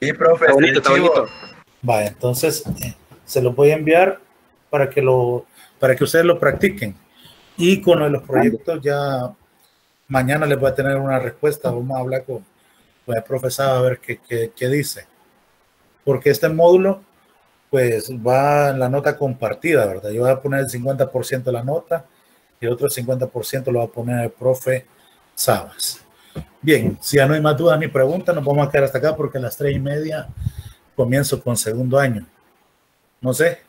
Sí, profe. Está bonito, está bonito. Vale, entonces eh, se los voy a enviar para que lo para que ustedes lo practiquen. Y con los proyectos ya mañana les voy a tener una respuesta. Vamos a hablar con, con el profesor a ver qué, qué, qué dice. Porque este módulo pues va en la nota compartida, ¿verdad? Yo voy a poner el 50% de la nota y el otro 50% lo va a poner el profe Sabas. Bien, si ya no hay más dudas ni preguntas, nos vamos a quedar hasta acá porque a las tres y media comienzo con segundo año. No sé,